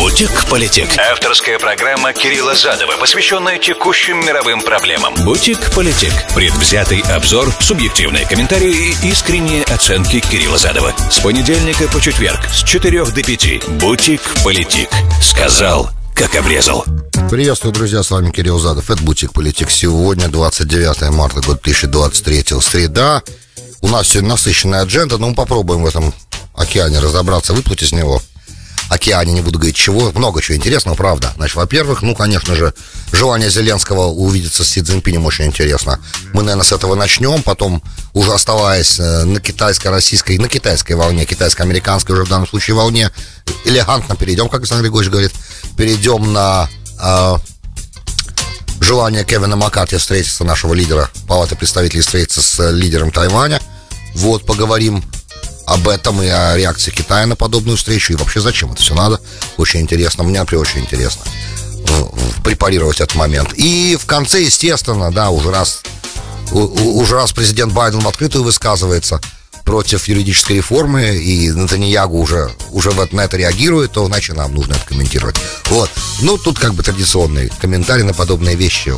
«Бутик-политик». Авторская программа Кирилла Задова, посвященная текущим мировым проблемам. «Бутик-политик». Предвзятый обзор, субъективные комментарии и искренние оценки Кирилла Задова. С понедельника по четверг с 4 до 5. «Бутик-политик». Сказал, как обрезал. Приветствую, друзья, с вами Кирилл Задов. Это Бутик Политик. Сегодня 29 марта, год 2023, среда. У нас сегодня насыщенная адженда, но мы попробуем в этом океане разобраться, выплыть из него океане, не буду говорить чего, много чего интересного, правда. Значит, во-первых, ну, конечно же, желание Зеленского увидеться с Си Цзиньпинем очень интересно. Мы, наверное, с этого начнем, потом, уже оставаясь э, на китайско-российской, на китайской волне, китайско-американской уже в данном случае волне, элегантно перейдем, как Александр Григорьевич говорит, перейдем на э, желание Кевина Маккарти встретиться, нашего лидера Палаты представителей, встретиться с лидером Тайваня. Вот, поговорим об этом и о реакции Китая на подобную встречу, и вообще зачем это все надо. Очень интересно, мне, например, очень интересно препарировать этот момент. И в конце, естественно, да, уже раз, уже раз президент Байден в открытую высказывается против юридической реформы, и Натаньягу уже, уже вот на это реагирует, то иначе нам нужно это комментировать. Вот. Ну, тут как бы традиционный комментарий на подобные вещи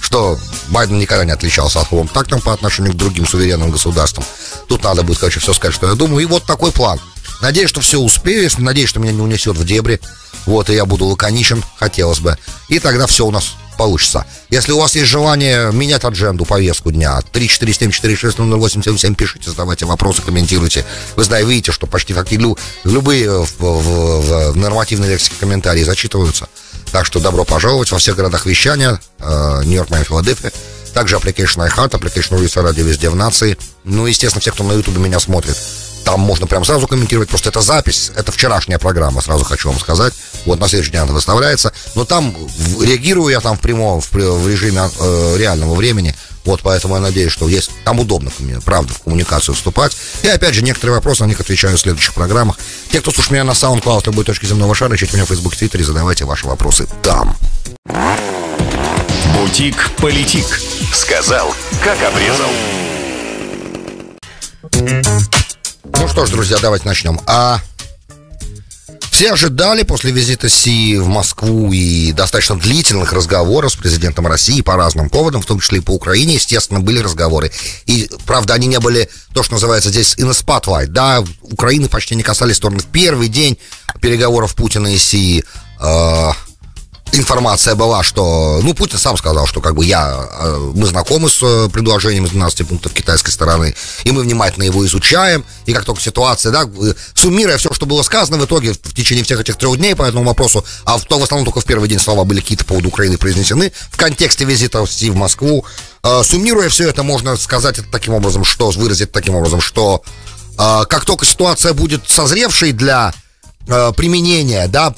что Байден никогда не отличался особым тактом по отношению к другим суверенным государствам. Тут надо будет, короче, все сказать, что я думаю. И вот такой план. Надеюсь, что все успею, надеюсь, что меня не унесет в дебри. Вот, и я буду лаконичен, хотелось бы. И тогда все у нас получится. Если у вас есть желание менять адженду, повестку дня, 34746008777, пишите, задавайте вопросы, комментируйте. Вы знаете, видите, что почти фактически любые в, в, в нормативной лексике комментарии зачитываются. Так что добро пожаловать во всех городах вещания, э, Нью-Йорк, Майами, Филадельфия. Также application iHeart, application Улица Радио везде в нации. Ну, естественно, все, кто на Ютубе меня смотрит, там можно прям сразу комментировать, просто это запись, это вчерашняя программа, сразу хочу вам сказать. Вот на следующий день она выставляется. Но там реагирую я там в прямом, в, в режиме э, реального времени. Вот поэтому я надеюсь, что есть там удобно, правда, в коммуникацию вступать. И опять же, некоторые вопросы, на них отвечаю в следующих программах. Те, кто слушает меня на SoundCloud, любой точки земного шара, ищите меня в Facebook, Твиттере, задавайте ваши вопросы там. Бутик-политик. Сказал, как обрезал. Ну что ж, друзья, давайте начнем. А все ожидали после визита Си в Москву и достаточно длительных разговоров с президентом России по разным поводам, в том числе и по Украине, естественно, были разговоры. И, правда, они не были то, что называется здесь in a spotlight. Да, Украины почти не касались стороны в первый день переговоров Путина и Си. Э, информация была, что, ну, Путин сам сказал, что как бы я, э, мы знакомы с э, предложением из 12 пунктов китайской стороны, и мы внимательно его изучаем, и как только ситуация, да, суммируя все, что было сказано в итоге в течение всех этих трех дней по этому вопросу, а в, то в основном только в первый день слова были какие-то по поводу Украины произнесены в контексте визита в Москву, э, суммируя все это, можно сказать это таким образом, что, выразить таким образом, что э, как только ситуация будет созревшей для э, применения, да,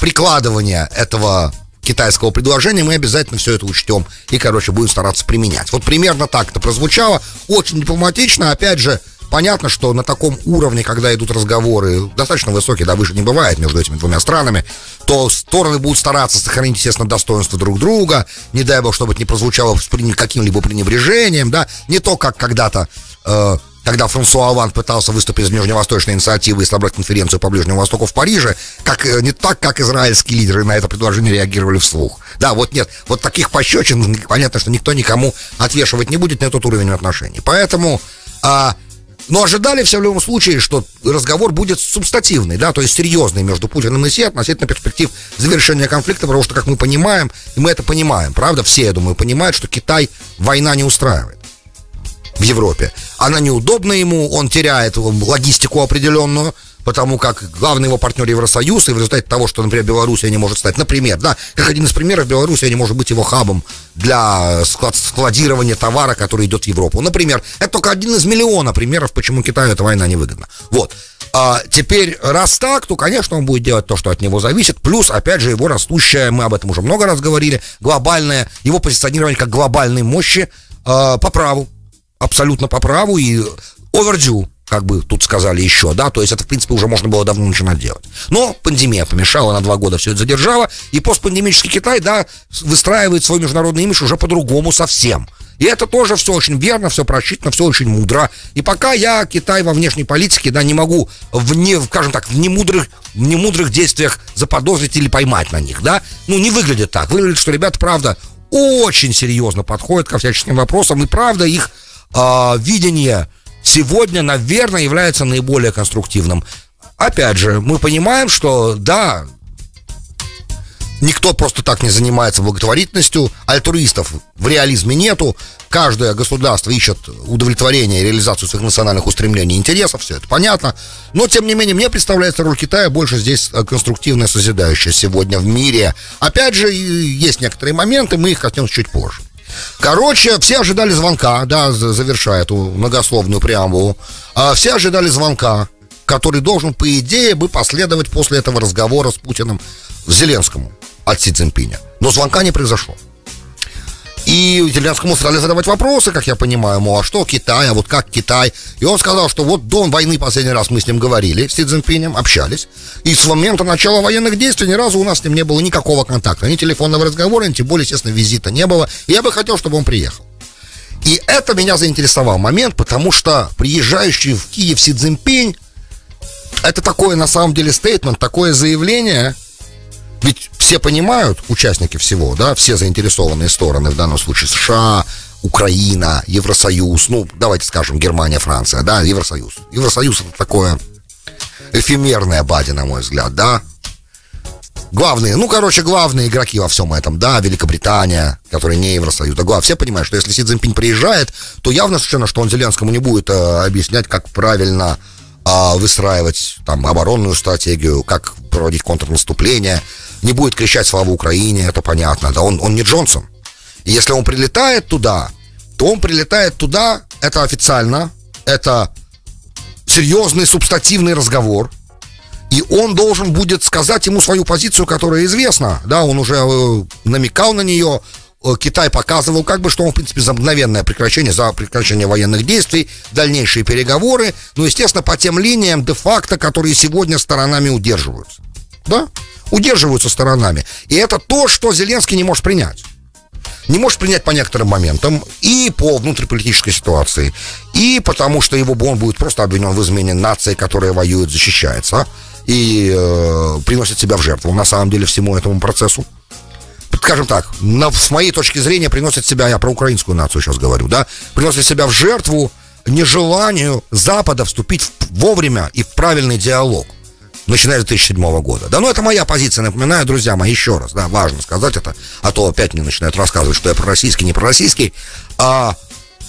прикладывания этого китайского предложения, мы обязательно все это учтем и, короче, будем стараться применять. Вот примерно так это прозвучало, очень дипломатично, опять же, понятно, что на таком уровне, когда идут разговоры, достаточно высокие, да, выше не бывает между этими двумя странами, то стороны будут стараться сохранить, естественно, достоинство друг друга, не дай бог, чтобы это не прозвучало с каким-либо пренебрежением, да, не то, как когда-то э, когда Франсуа Оланд пытался выступить из Ближневосточной инициативы и собрать конференцию по Ближнему Востоку в Париже, как, э, не так, как израильские лидеры на это предложение реагировали вслух. Да, вот нет, вот таких пощечин, понятно, что никто никому отвешивать не будет на тот уровень отношений. Поэтому... А, но ожидали все в любом случае, что разговор будет субстативный, да, то есть серьезный между Путиным и Си относительно перспектив завершения конфликта, потому что, как мы понимаем, и мы это понимаем, правда, все, я думаю, понимают, что Китай война не устраивает в Европе. Она неудобна ему, он теряет логистику определенную, потому как главный его партнер Евросоюз, и в результате того, что, например, Белоруссия не может стать, например, да, как один из примеров, Белоруссия не может быть его хабом для склад, складирования товара, который идет в Европу. Например, это только один из миллиона примеров, почему Китаю эта война невыгодна. Вот. А теперь, раз так, то, конечно, он будет делать то, что от него зависит. Плюс, опять же, его растущее, мы об этом уже много раз говорили, глобальное, его позиционирование как глобальной мощи э, по праву абсолютно по праву и overdue, как бы тут сказали еще, да, то есть это, в принципе, уже можно было давно начинать делать. Но пандемия помешала, на два года все это задержала, и постпандемический Китай, да, выстраивает свой международный имидж уже по-другому совсем. И это тоже все очень верно, все просчитано, все очень мудро. И пока я Китай во внешней политике, да, не могу в не, скажем так, в немудрых, в немудрых действиях заподозрить или поймать на них, да, ну, не выглядит так. Выглядит, что ребята, правда, очень серьезно подходят ко всяческим вопросам, и правда их э, видение сегодня, наверное, является наиболее конструктивным. Опять же, мы понимаем, что да, Никто просто так не занимается благотворительностью. Альтруистов в реализме нету. Каждое государство ищет удовлетворение и реализацию своих национальных устремлений и интересов. Все это понятно. Но, тем не менее, мне представляется роль Китая больше здесь э, конструктивная, созидающая сегодня в мире. Опять же, есть некоторые моменты, мы их коснемся чуть позже. Короче, все ожидали звонка, да, завершая эту многословную преамбулу. А все ожидали звонка, который должен, по идее, бы последовать после этого разговора с Путиным Зеленскому от Си Цзиньпиня. Но звонка не произошло. И Зеленскому стали задавать вопросы, как я понимаю, мол, а что Китай, а вот как Китай? И он сказал, что вот до войны последний раз мы с ним говорили, с Си Цзиньпинем, общались. И с момента начала военных действий ни разу у нас с ним не было никакого контакта. Ни телефонного разговора, ни тем более, естественно, визита не было. И я бы хотел, чтобы он приехал. И это меня заинтересовал момент, потому что приезжающий в Киев Си Цзиньпинь, это такое, на самом деле, стейтмент, такое заявление – ведь все понимают, участники всего, да, все заинтересованные стороны, в данном случае США, Украина, Евросоюз, ну, давайте скажем, Германия, Франция, да, Евросоюз. Евросоюз это такое эфемерное бади, на мой взгляд, да. Главные, ну, короче, главные игроки во всем этом, да, Великобритания, которая не Евросоюз, да, все понимают, что если Си Цзиньпинь приезжает, то явно совершенно, что он Зеленскому не будет э, объяснять, как правильно э, выстраивать там оборонную стратегию, как проводить контрнаступление, не будет кричать «Слава Украине», это понятно, да, он, он не Джонсон. И если он прилетает туда, то он прилетает туда, это официально, это серьезный субстативный разговор, и он должен будет сказать ему свою позицию, которая известна, да, он уже э, намекал на нее, Китай показывал, как бы, что он, в принципе, за мгновенное прекращение, за прекращение военных действий, дальнейшие переговоры, ну, естественно, по тем линиям де-факто, которые сегодня сторонами удерживаются. Да? удерживаются сторонами. И это то, что Зеленский не может принять. Не может принять по некоторым моментам и по внутриполитической ситуации, и потому что его он будет просто обвинен в измене нации, которая воюет, защищается и э, приносит себя в жертву на самом деле всему этому процессу. Скажем так, на, с моей точки зрения приносит себя, я про украинскую нацию сейчас говорю, да, приносит себя в жертву нежеланию Запада вступить вовремя и в правильный диалог начиная с 2007 года. Да, ну это моя позиция, напоминаю, друзья мои, еще раз, да, важно сказать это, а то опять мне начинают рассказывать, что я пророссийский, не пророссийский. А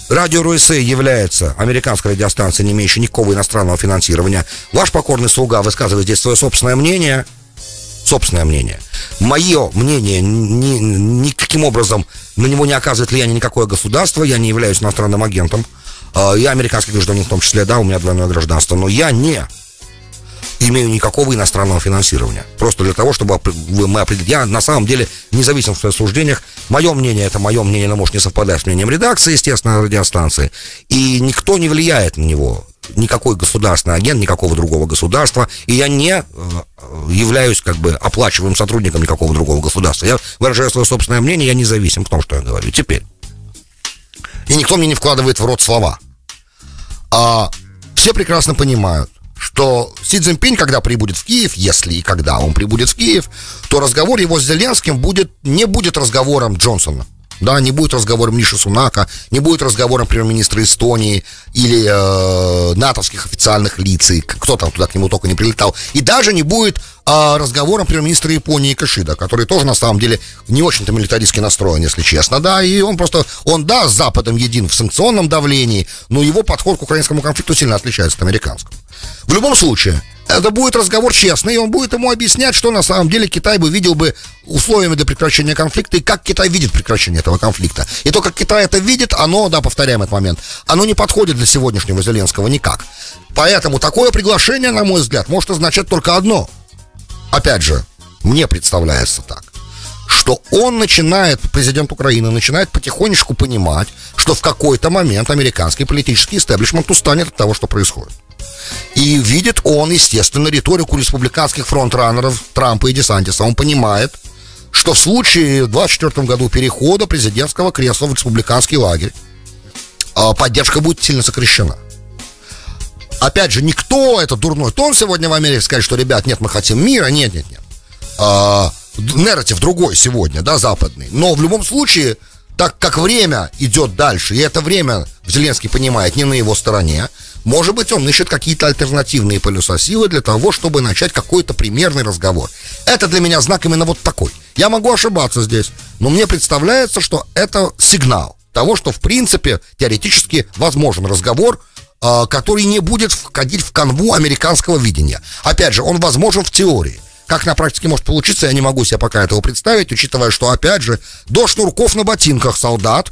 Радио РУСА является американской радиостанцией, не имеющей никакого иностранного финансирования. Ваш покорный слуга высказывает здесь свое собственное мнение. Собственное мнение. Мое мнение ни, никаким образом на него не оказывает влияние никакое государство. Я не являюсь иностранным агентом. А, я американский гражданин в том числе, да, у меня двойное гражданство. Но я не имею никакого иностранного финансирования. Просто для того, чтобы мы определить. Я на самом деле независим в своих суждениях. Мое мнение, это мое мнение, оно может не совпадать с мнением редакции, естественно, радиостанции. И никто не влияет на него. Никакой государственный агент, никакого другого государства. И я не э, являюсь как бы оплачиваемым сотрудником никакого другого государства. Я выражаю свое собственное мнение, я независим в том, что я говорю. Теперь. И никто мне не вкладывает в рот слова. А все прекрасно понимают, что Си Цзиньпинь, когда прибудет в Киев, если и когда он прибудет в Киев, то разговор его с Зеленским будет, не будет разговором Джонсона. Да, не будет разговором Ниши Сунака, не будет разговором премьер-министра Эстонии или э, натовских официальных лиц, кто там туда к нему только не прилетал. И даже не будет э, разговором премьер-министра Японии Кашида, который тоже на самом деле не очень-то милитаристски настроен, если честно, да, и он просто, он, да, с Западом един в санкционном давлении, но его подход к украинскому конфликту сильно отличается от американского. В любом случае, это будет разговор честный, и он будет ему объяснять, что на самом деле Китай бы видел бы условиями для прекращения конфликта, и как Китай видит прекращение этого конфликта. И то, как Китай это видит, оно, да, повторяем этот момент, оно не подходит для сегодняшнего Зеленского никак. Поэтому такое приглашение, на мой взгляд, может означать только одно. Опять же, мне представляется так что он начинает, президент Украины, начинает потихонечку понимать, что в какой-то момент американский политический истеблишмент устанет от того, что происходит. И видит он, естественно, риторику республиканских фронтранеров Трампа и Десантиса. Он понимает, что в случае в 24 году перехода президентского кресла в республиканский лагерь а, поддержка будет сильно сокращена. Опять же, никто, это дурной тон сегодня в Америке, скажет, что, ребят, нет, мы хотим мира, нет, нет, нет. А, нарратив другой сегодня, да, западный. Но в любом случае, так как время идет дальше, и это время Зеленский понимает не на его стороне, может быть, он ищет какие-то альтернативные полюса силы для того, чтобы начать какой-то примерный разговор. Это для меня знак именно вот такой. Я могу ошибаться здесь, но мне представляется, что это сигнал того, что, в принципе, теоретически возможен разговор, а, который не будет входить в канву американского видения. Опять же, он возможен в теории. Как на практике может получиться, я не могу себе пока этого представить, учитывая, что, опять же, до шнурков на ботинках солдат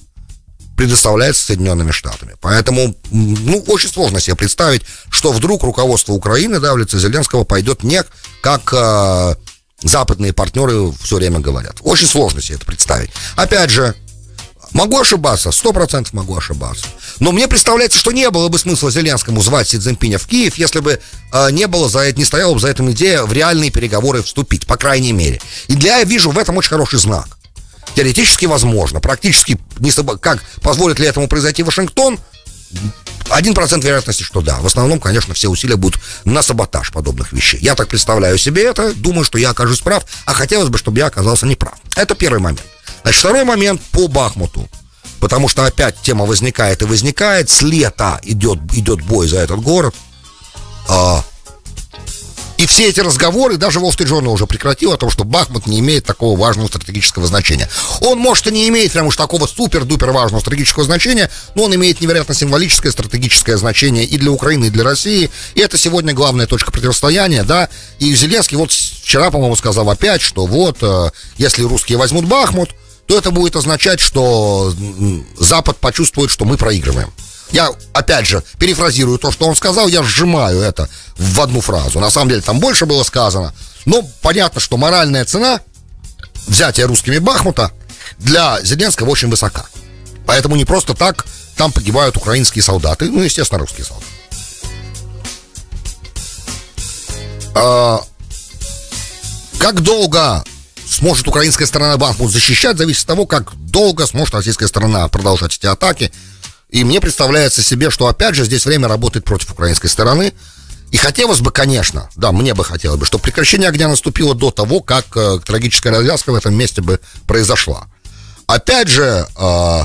предоставляется Соединенными Штатами. Поэтому, ну, очень сложно себе представить, что вдруг руководство Украины, да, в лице Зеленского пойдет не как э, западные партнеры все время говорят. Очень сложно себе это представить. Опять же, Могу ошибаться, сто процентов могу ошибаться. Но мне представляется, что не было бы смысла Зеленскому звать Си Цзиньпиня в Киев, если бы э, не было за это, не стояла бы за этим идея в реальные переговоры вступить, по крайней мере. И для я вижу в этом очень хороший знак. Теоретически возможно, практически, не как позволит ли этому произойти Вашингтон, один процент вероятности, что да. В основном, конечно, все усилия будут на саботаж подобных вещей. Я так представляю себе это, думаю, что я окажусь прав, а хотелось бы, чтобы я оказался неправ. Это первый момент. Значит, второй момент по Бахмуту. Потому что опять тема возникает и возникает. С лета идет, идет бой за этот город. А, и все эти разговоры, даже Wall Street Journal уже прекратил о том, что Бахмут не имеет такого важного стратегического значения. Он, может, и не имеет прям уж такого супер-дупер важного стратегического значения, но он имеет невероятно символическое стратегическое значение и для Украины, и для России. И это сегодня главная точка противостояния, да. И Зеленский вот вчера, по-моему, сказал опять, что вот, э, если русские возьмут Бахмут, то это будет означать, что Запад почувствует, что мы проигрываем. Я, опять же, перефразирую то, что он сказал, я сжимаю это в одну фразу. На самом деле там больше было сказано. Но понятно, что моральная цена взятия русскими Бахмута для Зеленского очень высока. Поэтому не просто так там погибают украинские солдаты, ну, естественно, русские солдаты. А, как долго сможет украинская сторона Бахмут защищать, зависит от того, как долго сможет российская сторона продолжать эти атаки. И мне представляется себе, что опять же здесь время работает против украинской стороны. И хотелось бы, конечно, да, мне бы хотелось бы, чтобы прекращение огня наступило до того, как э, трагическая развязка в этом месте бы произошла. Опять же, э,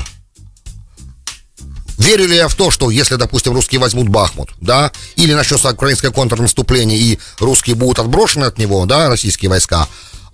верю ли я в то, что если, допустим, русские возьмут Бахмут, да, или начнется украинское контрнаступление, и русские будут отброшены от него, да, российские войска,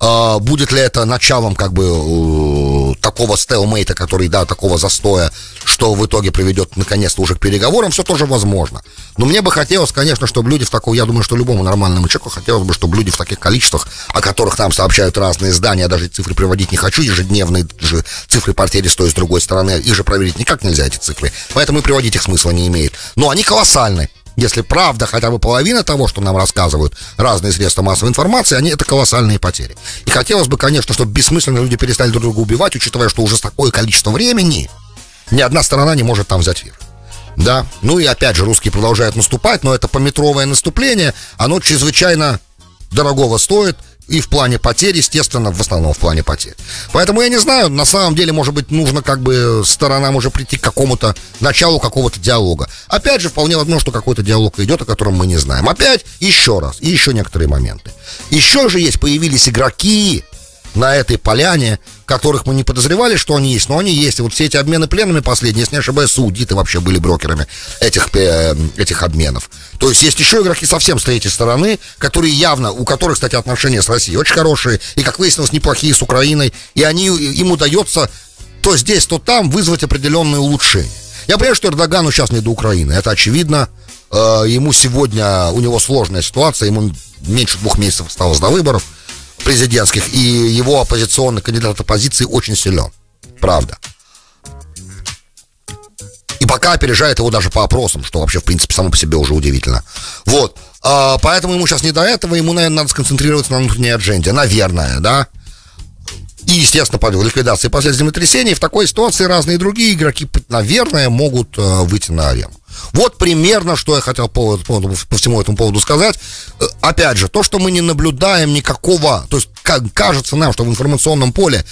а, будет ли это началом как бы такого стелмейта, который, да, такого застоя, что в итоге приведет наконец-то уже к переговорам, все тоже возможно. Но мне бы хотелось, конечно, чтобы люди в таком, я думаю, что любому нормальному человеку хотелось бы, чтобы люди в таких количествах, о которых нам сообщают разные издания, даже цифры приводить не хочу, ежедневные же цифры потери с той с другой стороны, их же проверить никак нельзя, эти цифры. Поэтому и приводить их смысла не имеет. Но они колоссальны. Если правда хотя бы половина того, что нам рассказывают разные средства массовой информации, они это колоссальные потери. И хотелось бы, конечно, чтобы бессмысленно люди перестали друг друга убивать, учитывая, что уже такое количество времени ни одна сторона не может там взять верх. Да, ну и опять же, русские продолжают наступать, но это пометровое наступление, оно чрезвычайно дорогого стоит, и в плане потерь, естественно, в основном в плане потерь. Поэтому я не знаю, на самом деле, может быть, нужно как бы сторонам уже прийти к какому-то началу какого-то диалога. Опять же, вполне возможно, что какой-то диалог идет, о котором мы не знаем. Опять, еще раз, и еще некоторые моменты. Еще же есть, появились игроки, на этой поляне, которых мы не подозревали, что они есть, но они есть. И вот все эти обмены пленными последние, если не ошибаюсь, саудиты вообще были брокерами этих, э, этих обменов. То есть есть еще игроки совсем с третьей стороны, которые явно, у которых, кстати, отношения с Россией очень хорошие, и, как выяснилось, неплохие с Украиной, и они, им удается то здесь, то там вызвать определенные улучшения. Я понимаю, что Эрдогану сейчас не до Украины, это очевидно. Э, ему сегодня, у него сложная ситуация, ему меньше двух месяцев осталось до выборов президентских, и его оппозиционный кандидат оппозиции очень силен. Правда. И пока опережает его даже по опросам, что вообще, в принципе, само по себе уже удивительно. Вот. А, поэтому ему сейчас не до этого, ему, наверное, надо сконцентрироваться на внутренней адженде. Наверное, да. И, естественно, по ликвидации последствий землетрясений, в такой ситуации разные другие игроки, наверное, могут э, выйти на арену. Вот примерно, что я хотел по, по, по всему этому поводу сказать. Э, опять же, то, что мы не наблюдаем никакого, то есть как, кажется нам, что в информационном поле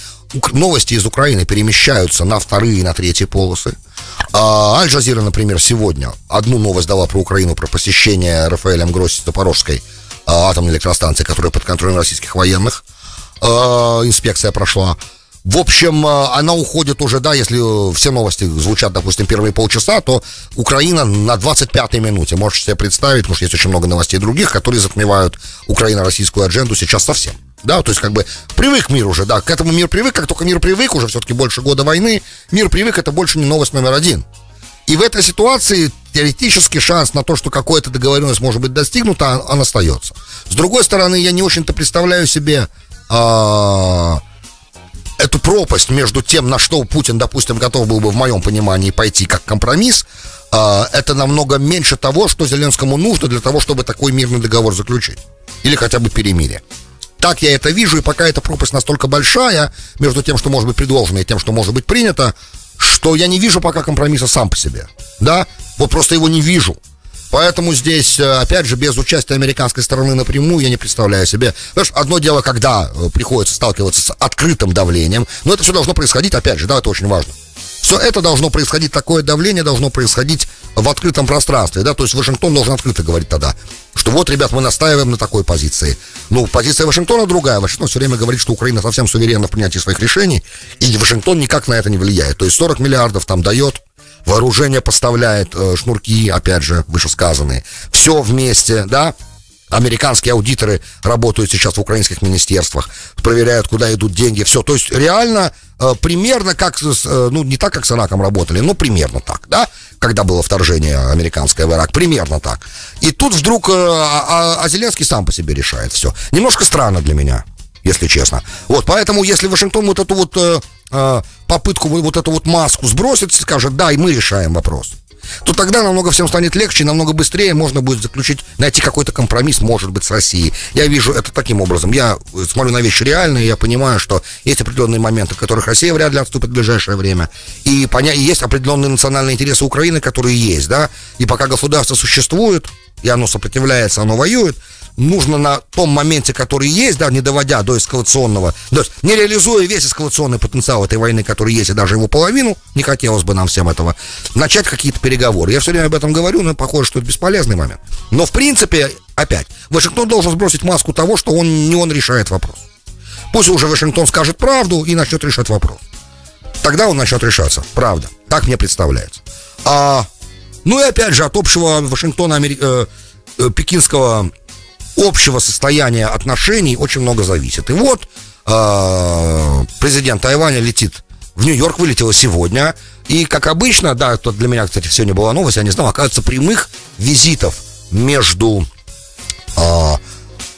новости из Украины перемещаются на вторые и на третьи полосы. А, Аль-Джазира, например, сегодня одну новость дала про Украину, про посещение Рафаэлем Гросси Запорожской а, атомной электростанции, которая под контролем российских военных. А, инспекция прошла. В общем, она уходит уже, да, если все новости звучат, допустим, первые полчаса, то Украина на 25-й минуте. Можете себе представить, потому что есть очень много новостей других, которые затмевают Украино-российскую адженду сейчас совсем. Да, то есть как бы привык мир уже, да, к этому мир привык, как только мир привык, уже все-таки больше года войны, мир привык, это больше не новость номер один. И в этой ситуации теоретически шанс на то, что какая-то договоренность может быть достигнута, он, он остается. С другой стороны, я не очень-то представляю себе а, эту пропасть между тем, на что Путин, допустим, готов был бы в моем понимании пойти как компромисс, а, это намного меньше того, что Зеленскому нужно для того, чтобы такой мирный договор заключить. Или хотя бы перемирие. Так я это вижу, и пока эта пропасть настолько большая между тем, что может быть предложено, и тем, что может быть принято, что я не вижу пока компромисса сам по себе. Да? Вот просто его не вижу. Поэтому здесь, э, опять же, без участия американской стороны напрямую я не представляю себе. Знаешь, одно дело, когда э, приходится сталкиваться с открытым давлением, но это все должно происходить, опять же, да, это очень важно. Все это должно происходить, такое давление должно происходить в открытом пространстве, да, то есть Вашингтон должен открыто говорить тогда, что вот, ребят, мы настаиваем на такой позиции. Ну, позиция Вашингтона другая. Вашингтон все время говорит, что Украина совсем суверенна в принятии своих решений, и Вашингтон никак на это не влияет. То есть 40 миллиардов там дает, вооружение поставляет, э, шнурки, опять же, вышесказанные. Все вместе, да, Американские аудиторы работают сейчас в украинских министерствах, проверяют, куда идут деньги, все. То есть реально э, примерно как, э, ну не так, как с Ираком работали, но примерно так, да, когда было вторжение американское в Ирак, примерно так. И тут вдруг, э, а, а, а Зеленский сам по себе решает все. Немножко странно для меня, если честно. Вот, поэтому если Вашингтон вот эту вот э, э попытку, вот эту вот маску сбросит, скажет, да, и мы решаем вопрос то тогда намного всем станет легче, намного быстрее можно будет заключить, найти какой-то компромисс, может быть, с Россией. Я вижу это таким образом. Я смотрю на вещи реальные, я понимаю, что есть определенные моменты, в которых Россия вряд ли отступит в ближайшее время. И, поня... и есть определенные национальные интересы Украины, которые есть, да. И пока государство существует, и оно сопротивляется, оно воюет, нужно на том моменте, который есть, да, не доводя до эскалационного, то есть не реализуя весь эскалационный потенциал этой войны, который есть, и даже его половину, не хотелось бы нам всем этого, начать какие-то переговоры. Я все время об этом говорю, но похоже, что это бесполезный момент. Но, в принципе, опять, Вашингтон должен сбросить маску того, что он, не он решает вопрос. Пусть уже Вашингтон скажет правду и начнет решать вопрос. Тогда он начнет решаться, правда. Так мне представляется. А, ну и опять же, от общего Вашингтона, Амери... э, э, пекинского общего состояния отношений очень много зависит. И вот э, президент Тайваня летит в Нью-Йорк, вылетела сегодня. И, как обычно, да, это для меня, кстати, сегодня была новость, я не знал, оказывается, прямых визитов между э,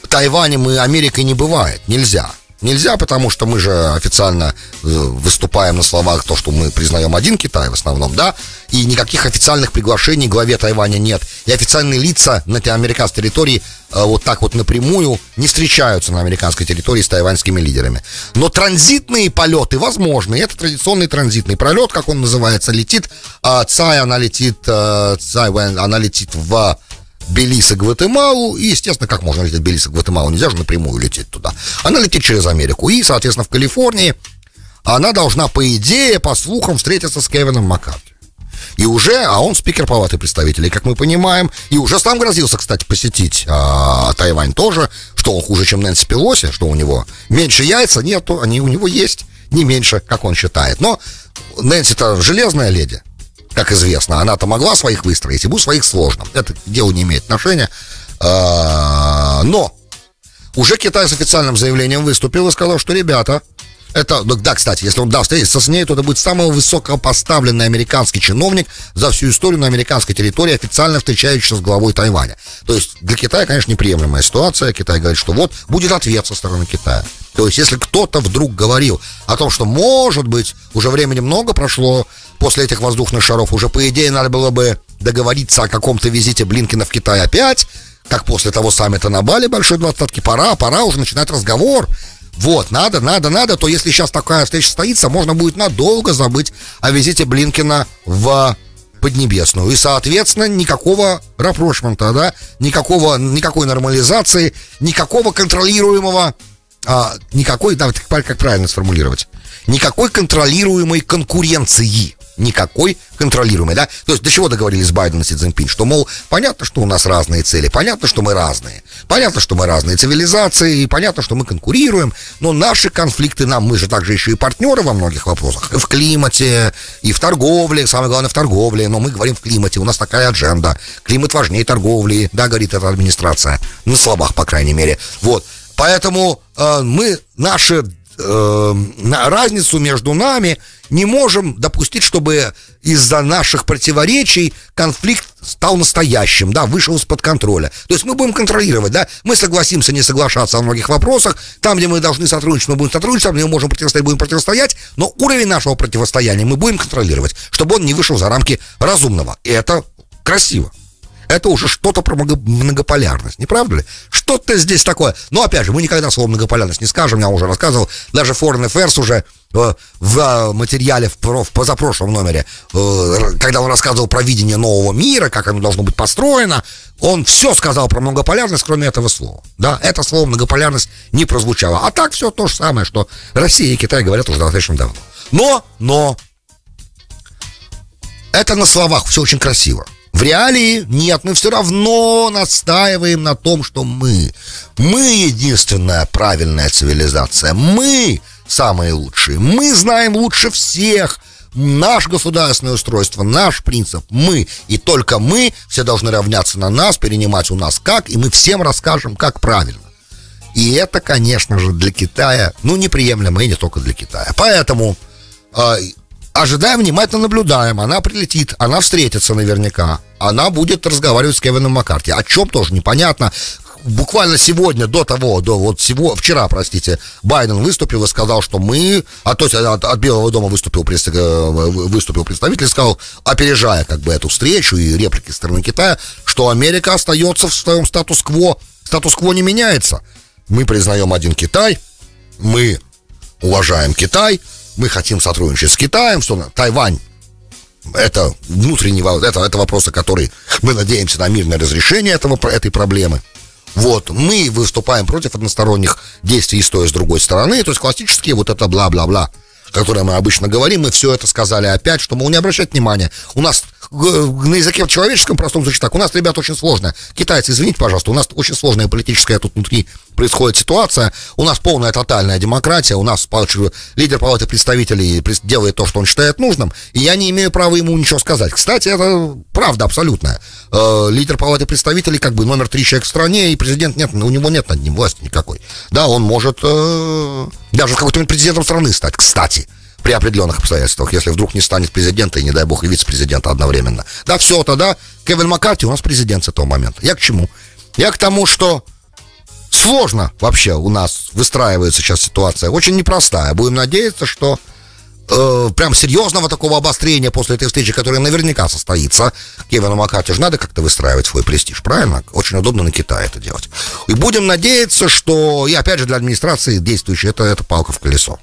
Тайванем и Америкой не бывает, нельзя. Нельзя, потому что мы же официально э, выступаем на словах то, что мы признаем один Китай в основном, да, и никаких официальных приглашений главе Тайваня нет. И официальные лица на американской территории э, вот так вот напрямую не встречаются на американской территории с тайваньскими лидерами. Но транзитные полеты возможны. Это традиционный транзитный пролет, как он называется, летит. Э, Цай, она летит, э, Цай, она летит в Белиз и Гватемалу, и, естественно, как можно лететь и Гватемалу, нельзя же напрямую лететь туда. Она летит через Америку, и, соответственно, в Калифорнии она должна, по идее, по слухам, встретиться с Кевином Маккарти. И уже, а он спикер палаты представителей, как мы понимаем, и уже сам грозился, кстати, посетить а, Тайвань тоже, что он хуже, чем Нэнси Пелоси, что у него меньше яйца, нету, они у него есть, не меньше, как он считает. Но Нэнси-то железная леди, как известно. Она-то могла своих выстроить, и у своих сложно. Это к делу не имеет отношения. А, но уже Китай с официальным заявлением выступил и сказал, что, ребята, это, да, кстати, если он да, встретиться с ней, то это будет самый высокопоставленный американский чиновник за всю историю на американской территории, официально встречающийся с главой Тайваня. То есть для Китая, конечно, неприемлемая ситуация. Китай говорит, что вот будет ответ со стороны Китая. То есть если кто-то вдруг говорил о том, что, может быть, уже времени много прошло после этих воздушных шаров, уже, по идее, надо было бы договориться о каком-то визите Блинкина в Китай опять, как после того саммита на Бали большой двадцатки, пора, пора уже начинать разговор. Вот, надо, надо, надо, то если сейчас такая встреча состоится, можно будет надолго забыть о визите Блинкина в Поднебесную. И, соответственно, никакого рапрошмента, да, никакого, никакой нормализации, никакого контролируемого, а, никакой, да, как правильно сформулировать, никакой контролируемой конкуренции никакой контролируемой, да? То есть до чего договорились Байден и Си Цзиньпин? Что, мол, понятно, что у нас разные цели, понятно, что мы разные, понятно, что мы разные цивилизации, и понятно, что мы конкурируем, но наши конфликты нам, мы же также еще и партнеры во многих вопросах, и в климате, и в торговле, самое главное в торговле, но мы говорим в климате, у нас такая адженда, климат важнее торговли, да, говорит эта администрация, на словах, по крайней мере, вот. Поэтому э, мы наши э, разницу между нами не можем допустить, чтобы из-за наших противоречий конфликт стал настоящим, да, вышел из-под контроля. То есть мы будем контролировать, да, мы согласимся не соглашаться о многих вопросах, там, где мы должны сотрудничать, мы будем сотрудничать, там, где мы можем противостоять, будем противостоять, но уровень нашего противостояния мы будем контролировать, чтобы он не вышел за рамки разумного. И это красиво это уже что-то про многополярность, не правда ли? Что-то здесь такое. Но опять же, мы никогда слово многополярность не скажем, я уже рассказывал, даже Foreign Affairs уже э, в э, материале в, в позапрошлом номере, э, когда он рассказывал про видение нового мира, как оно должно быть построено, он все сказал про многополярность, кроме этого слова. Да, это слово многополярность не прозвучало. А так все то же самое, что Россия и Китай говорят уже достаточно давно. Но, но, это на словах все очень красиво. В реалии нет, мы все равно настаиваем на том, что мы, мы единственная правильная цивилизация, мы самые лучшие, мы знаем лучше всех, наше государственное устройство, наш принцип, мы, и только мы, все должны равняться на нас, перенимать у нас как, и мы всем расскажем, как правильно. И это, конечно же, для Китая, ну, неприемлемо, и не только для Китая. Поэтому э, ожидаем, внимательно наблюдаем. Она прилетит, она встретится наверняка. Она будет разговаривать с Кевином Маккарти. О чем тоже непонятно. Буквально сегодня, до того, до вот всего, вчера, простите, Байден выступил и сказал, что мы, а то есть от, от Белого дома выступил, э, выступил представитель, сказал, опережая как бы эту встречу и реплики стороны Китая, что Америка остается в своем статус-кво. Статус-кво не меняется. Мы признаем один Китай, мы уважаем Китай, мы хотим сотрудничать с Китаем, что Тайвань это внутренний это, это вопросы, которые мы надеемся на мирное разрешение этого, этой проблемы. Вот, мы выступаем против односторонних действий с той с другой стороны, то есть классические вот это бла-бла-бла, которое мы обычно говорим, мы все это сказали опять, что, мол, не обращать внимания, у нас на языке человеческом простом звучит так. У нас, ребят, очень сложно. Китайцы, извините, пожалуйста, у нас очень сложная политическая тут внутри происходит ситуация. У нас полная тотальная демократия. У нас лидер палаты представителей делает то, что он считает нужным. И я не имею права ему ничего сказать. Кстати, это правда абсолютная. Э, лидер палаты представителей как бы номер три человек в стране, и президент нет, у него нет над ним власти никакой. Да, он может э, даже какой-то президентом страны стать, кстати при определенных обстоятельствах, если вдруг не станет президента и, не дай бог, и вице-президента одновременно. Да, все, тогда Кевин Маккарти у нас президент с этого момента. Я к чему? Я к тому, что сложно вообще у нас выстраивается сейчас ситуация, очень непростая. Будем надеяться, что э, прям серьезного такого обострения после этой встречи, которая наверняка состоится, Кевину Маккарти же надо как-то выстраивать свой престиж, правильно? Очень удобно на Китае это делать. И будем надеяться, что, и опять же для администрации действующей, это, это палка в колесо.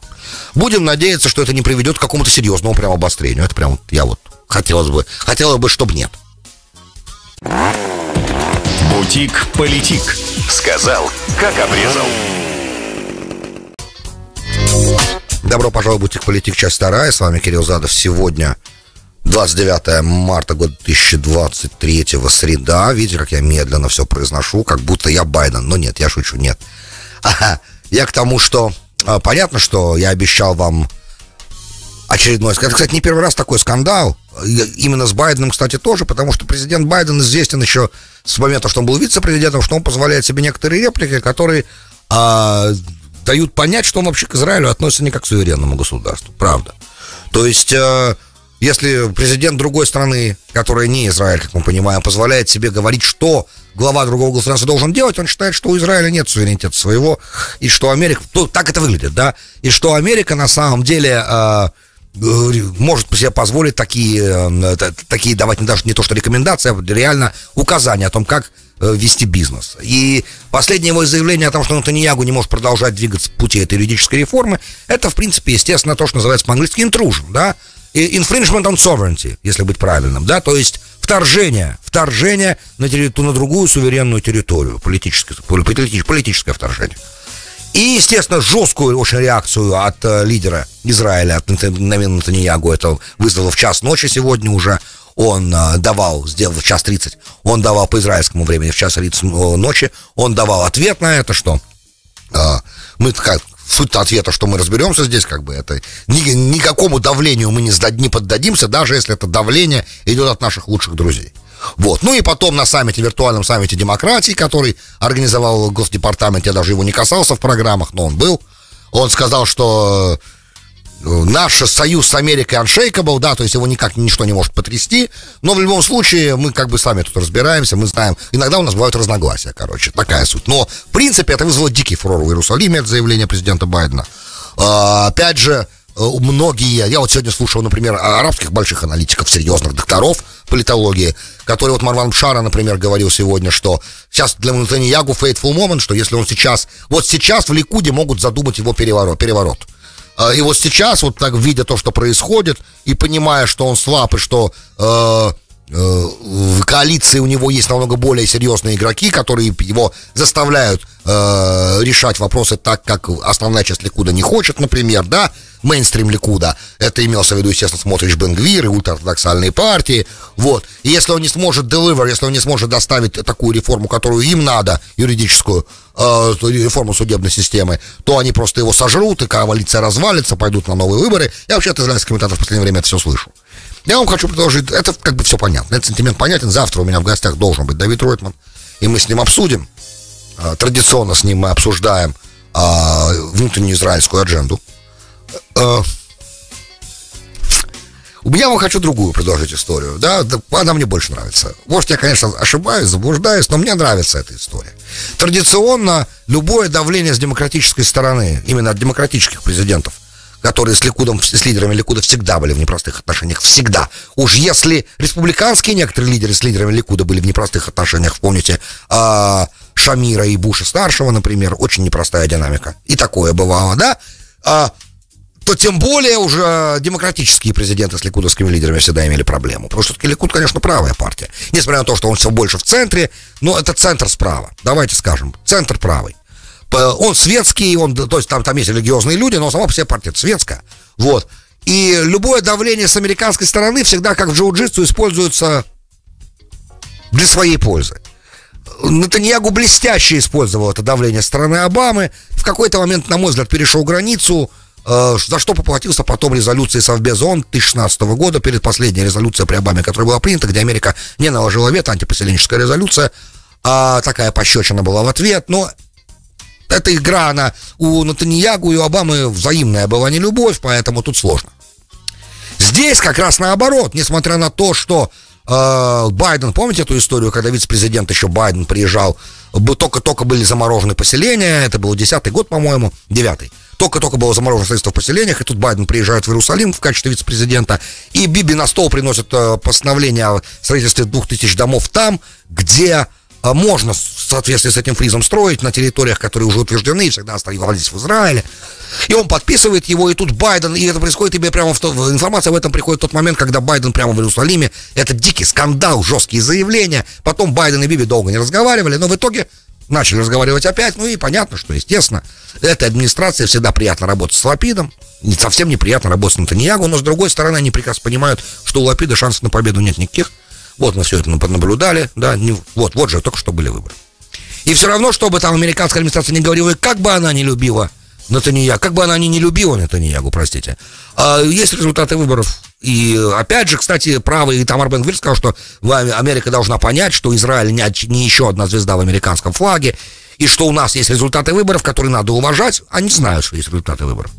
Будем надеяться, что это не приведет к какому-то серьезному прям обострению. Это прям я вот хотелось бы, хотелось бы, чтобы нет. Бутик-политик. Сказал, как обрезал. Добро пожаловать в Политик, часть вторая. С вами Кирилл Задов. Сегодня 29 марта года 2023 среда. Видите, как я медленно все произношу, как будто я Байден. Но нет, я шучу, нет. Ага. Я к тому, что а, понятно, что я обещал вам очередной... Это, кстати, не первый раз такой скандал. Именно с Байденом, кстати, тоже, потому что президент Байден известен еще с момента, что он был вице-президентом, что он позволяет себе некоторые реплики, которые а, дают понять, что он вообще к Израилю относится не как к суверенному государству. Правда. То есть... А, если президент другой страны, которая не Израиль, как мы понимаем, позволяет себе говорить, что глава другого государства должен делать, он считает, что у Израиля нет суверенитета своего, и что Америка... Ну, так это выглядит, да? И что Америка на самом деле... Э, может себе позволить такие, э, такие давать даже не то что рекомендации, а реально указания о том, как э, вести бизнес. И последнее его заявление о том, что Натаньягу не может продолжать двигаться по пути этой юридической реформы, это, в принципе, естественно, то, что называется по-английски intrusion, да, infringement on sovereignty, если быть правильным, да, то есть вторжение, вторжение на, территорию, на другую суверенную территорию, политическое, политическое вторжение. И, естественно, жесткую очень реакцию от э, лидера Израиля, от Натаньягу, это вызвало в час ночи сегодня уже, он э, давал, сделал в час 30, он давал по израильскому времени в час 30 ночи, он давал ответ на это, что э, мы как суть ответа, что мы разберемся здесь, как бы это ни, никакому давлению мы не, сдад, не поддадимся, даже если это давление идет от наших лучших друзей. Вот. Ну и потом на саммите, виртуальном саммите демократии, который организовал Госдепартамент, я даже его не касался в программах, но он был, он сказал, что э, наш союз с Америкой unshakable, да, то есть его никак ничто не может потрясти, но в любом случае мы как бы сами тут разбираемся, мы знаем, иногда у нас бывают разногласия, короче, такая суть. Но, в принципе, это вызвало дикий фурор в Иерусалиме, это заявление президента Байдена. А, опять же, Э, многие, я вот сегодня слушал, например, арабских больших аналитиков, серьезных докторов политологии, которые вот Марван Пшара, например, говорил сегодня, что сейчас для Ягу fateful moment, что если он сейчас, вот сейчас в Ликуде могут задумать его переворот, переворот. Э, и вот сейчас, вот так видя то, что происходит, и понимая, что он слаб, и что Э, в коалиции у него есть намного более серьезные игроки, которые его заставляют э, решать вопросы так, как основная часть Ликуда не хочет, например, да, мейнстрим Ликуда. Это имелся в виду, естественно, смотришь Бенгвир и ультраортодоксальные партии. Вот. И если он не сможет deliver, если он не сможет доставить такую реформу, которую им надо, юридическую, э, реформу судебной системы, то они просто его сожрут, и коалиция развалится, пойдут на новые выборы. Я вообще от израильских комментаторов в последнее время это все слышу. Я вам хочу предложить, это как бы все понятно, этот сентимент понятен. Завтра у меня в гостях должен быть Давид Ройтман, и мы с ним обсудим. А, традиционно с ним мы обсуждаем а, внутреннюю израильскую адженду. А, я вам хочу другую предложить историю, да, она мне больше нравится. Может, я, конечно, ошибаюсь, заблуждаюсь, но мне нравится эта история. Традиционно любое давление с демократической стороны, именно от демократических президентов, которые с Ликудом, с лидерами Ликуда всегда были в непростых отношениях, всегда. Уж если республиканские некоторые лидеры с лидерами Ликуда были в непростых отношениях, помните, а, Шамира и Буша старшего, например, очень непростая динамика. И такое бывало, да? А, то тем более уже демократические президенты с ликудовскими лидерами всегда имели проблему. Потому что Ликуд, конечно, правая партия. Несмотря на то, что он все больше в центре, но это центр справа. Давайте скажем, центр правый он светский, он, то есть там, там есть религиозные люди, но сама по себе партия светская. Вот. И любое давление с американской стороны всегда, как в джиу-джитсу, используется для своей пользы. Натаньягу блестяще использовал это давление стороны Обамы. В какой-то момент, на мой взгляд, перешел границу, э, за что поплатился потом резолюцией Совбеза ООН 2016 года, перед последней резолюцией при Обаме, которая была принята, где Америка не наложила вето, антипоселенческая резолюция, а такая пощечина была в ответ, но эта игра, она у Натаньягу и у Обамы взаимная была не любовь, поэтому тут сложно. Здесь как раз наоборот, несмотря на то, что э, Байден, помните эту историю, когда вице-президент еще Байден приезжал, только-только были заморожены поселения, это был десятый год, по-моему, девятый. Только-только было заморожено строительство в поселениях, и тут Байден приезжает в Иерусалим в качестве вице-президента, и Биби на стол приносит э, постановление о строительстве двух тысяч домов там, где можно в соответствии с этим фризом строить на территориях, которые уже утверждены и всегда оставались в Израиле. И он подписывает его, и тут Байден, и это происходит тебе прямо в то, информация об этом приходит в тот момент, когда Байден прямо в Иерусалиме, это дикий скандал, жесткие заявления, потом Байден и Биби долго не разговаривали, но в итоге начали разговаривать опять, ну и понятно, что, естественно, этой администрации всегда приятно работать с Лапидом, совсем неприятно работать с Натаньягу, но с другой стороны они прекрасно понимают, что у Лапида шансов на победу нет никаких, вот мы все это наблюдали, да, не, вот, вот же только что были выборы. И все равно, чтобы там американская администрация не говорила, как бы она не любила Натанья, как бы она ни не любила Натаньягу, простите. А есть результаты выборов. И опять же, кстати, правый Тамар Бенгвир сказал, что Америка должна понять, что Израиль не еще одна звезда в американском флаге, и что у нас есть результаты выборов, которые надо уважать. Они знают, что есть результаты выборов.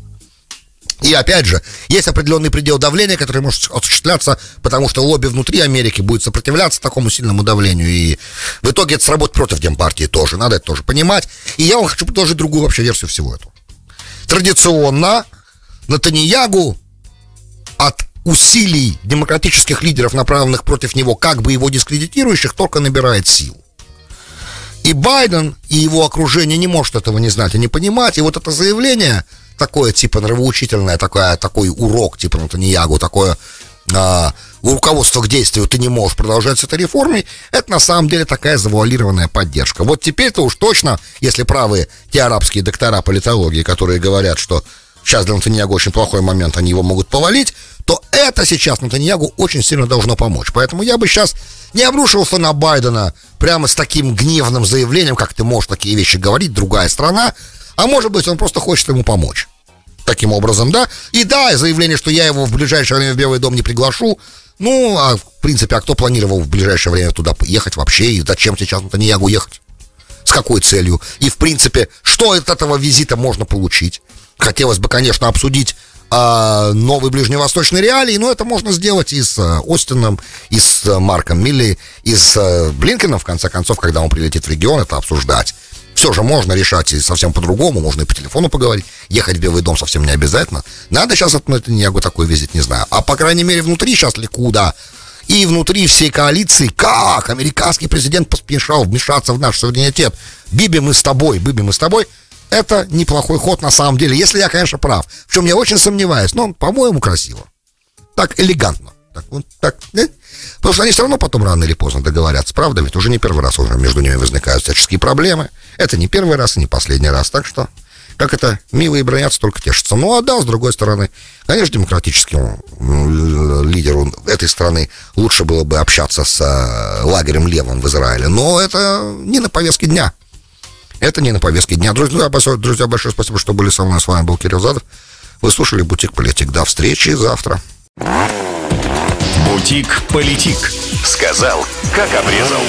И опять же, есть определенный предел давления, который может осуществляться, потому что лобби внутри Америки будет сопротивляться такому сильному давлению. И в итоге это сработает против Демпартии тоже. Надо это тоже понимать. И я вам хочу предложить другую вообще версию всего этого. Традиционно Натаньягу от усилий демократических лидеров, направленных против него, как бы его дискредитирующих, только набирает сил. И Байден и его окружение не может этого не знать и не понимать. И вот это заявление, такое типа нравоучительное, такое, такой урок типа Натаньягу, такое а, руководство к действию, ты не можешь продолжать с этой реформой, это на самом деле такая завуалированная поддержка. Вот теперь-то уж точно, если правы те арабские доктора политологии, которые говорят, что сейчас для Натаньягу очень плохой момент, они его могут повалить, то это сейчас Натаньягу очень сильно должно помочь. Поэтому я бы сейчас не обрушивался на Байдена прямо с таким гневным заявлением, как ты можешь такие вещи говорить, другая страна, а может быть он просто хочет ему помочь. Таким образом, да. И да, заявление, что я его в ближайшее время в Белый дом не приглашу. Ну, а в принципе, а кто планировал в ближайшее время туда ехать вообще? И зачем сейчас Натаньягу ехать? С какой целью? И, в принципе, что от этого визита можно получить? Хотелось бы, конечно, обсудить а, новый ближневосточный реалии, но это можно сделать и с а, Остином, и с а, Марком Милли, и с а, Блинкеном, в конце концов, когда он прилетит в регион, это обсуждать. Все же можно решать и совсем по-другому, можно и по телефону поговорить. Ехать в Белый дом совсем не обязательно. Надо сейчас от Нетаньягу такой визит, не знаю. А по крайней мере внутри сейчас Ликуда и внутри всей коалиции, как американский президент поспешал вмешаться в наш суверенитет. Биби, мы с тобой, Биби, мы с тобой. Это неплохой ход на самом деле, если я, конечно, прав. В чем я очень сомневаюсь, но, по-моему, красиво. Так элегантно. Так, вот, так, э? Потому что они все равно потом рано или поздно договорятся, правда? Ведь уже не первый раз уже между ними возникают всяческие проблемы. Это не первый раз и не последний раз. Так что, как это, милые бронятся, только тешатся. Ну, а да, с другой стороны, конечно, демократическому лидеру этой страны лучше было бы общаться с э, лагерем левым в Израиле. Но это не на повестке дня. Это не на повестке дня. Друзья, друзья, большое спасибо, что были со мной. С вами был Кирилл Задов. Вы слушали «Бутик Политик». До встречи завтра. «Бутик Политик». Сказал, как обрезал.